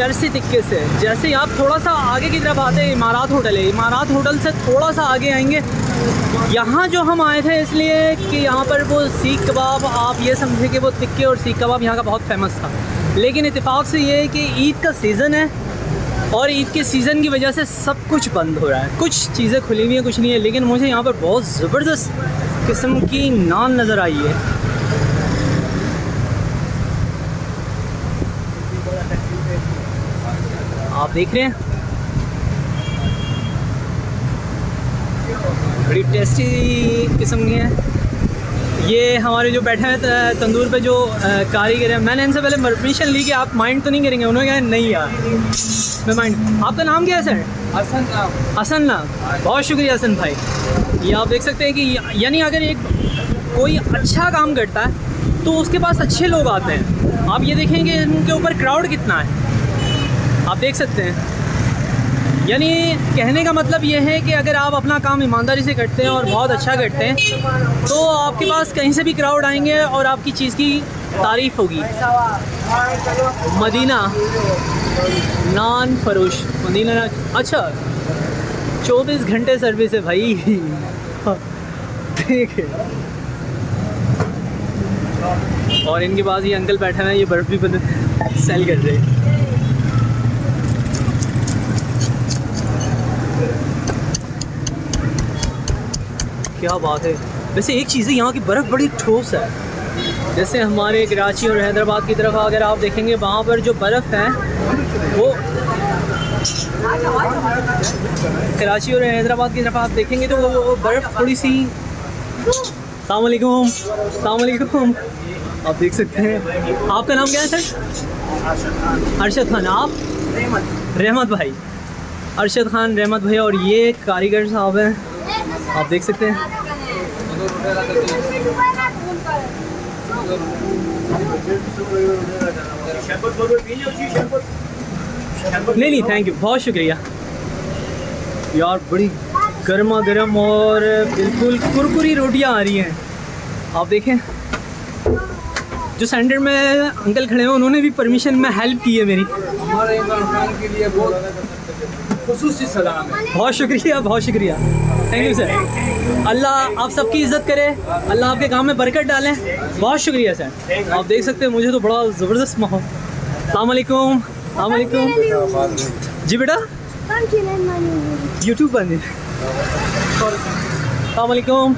चरसी तिक्के से। जैसे ही आप थोड़ा सा आगे की तरफ़ आते हैं, इमारात होटल है। इमारात होटल से थोड़ा सा आगे आएँगे। यहाँ जो हम आए थे इसलिए कि यहाँ पर वो सीख कबाब, आप ये समझे कि वो तिक्के और सीख कबाब यहाँ का बहुत फ़ेमस था। लेकिन इतफाक़ से ये है कि ईद का सीज़न है और ईद के सीज़न की वजह से सब कुछ बंद हो रहा है। कुछ चीज़ें खुली हुई हैं, कुछ नहीं है, लेकिन मुझे यहाँ पर बहुत ज़बरदस्त किस्म की नान नज़र आई है। आप देख रहे हैं। बड़ी टेस्टी किस्म की है। ये हमारे जो बैठे हैं तंदूर पे जो कारीगर हैं मैंने इनसे पहले परमिशन ली कि आप माइंड तो नहीं करेंगे उन्होंने कहा नहीं यार मैं माइंड आपका नाम क्या है सर हसन नाम। हसन नाम। बहुत शुक्रिया हसन भाई। ये आप देख सकते हैं कि यानी अगर एक कोई अच्छा काम करता है तो उसके पास अच्छे लोग आते हैं। आप ये देखेंगे उनके ऊपर क्राउड कितना है। आप देख सकते हैं। यानी कहने का मतलब ये है कि अगर आप अपना काम ईमानदारी से करते हैं और बहुत अच्छा करते हैं तो आपके पास कहीं से भी क्राउड आएँगे और आपकी चीज़ की तारीफ़ होगी। मदीना नान फरोश। मदीना अच्छा चौबीस घंटे सर्विस है भाई। ठीक है और इनके पास ये अंकल बैठे हैं, ये बर्फ़ भी सेल कर रहे हैं। क्या बात है। वैसे एक चीज़ है यहाँ की बर्फ़ बड़ी ठोस है। जैसे हमारे कराची और हैदराबाद की तरफ़ अगर आप देखेंगे वहाँ पर जो बर्फ़ है वो कराची और हैदराबाद की तरफ़ आप देखेंगे तो वो बर्फ़ थोड़ी सी सलामकुम सलामकुम आप देख सकते हैं। आपका नाम क्या है सर? अरशद खान। आप? रहमत भाई। अरशद खान रहमत भाई और ये कारीगर साहब हैं। आप देख सकते हैं। नहीं नहीं थैंक यू बहुत शुक्रिया। यार, बड़ी गर्मा गर्म और बिल्कुल कुरकुरी रोटियाँ आ रही हैं। आप देखें। जो सेंटर में अंकल खड़े हैं, उन्होंने भी परमिशन में हेल्प की है मेरी। हमारे के लिए बहुत खसूसी सलाम बहुत शुक्रिया बहुत शुक्रिया। थैंक यू सर अल्लाह आप सबकी इज़्ज़त करे, अल्लाह आपके काम में बरकत डालें। बहुत शुक्रिया सर आप देख सकते हैं, मुझे तो बड़ा ज़बरदस्त माहौल। सलामकुम सलामकुम जी बेटा? यूट्यूब बंद सलामकुम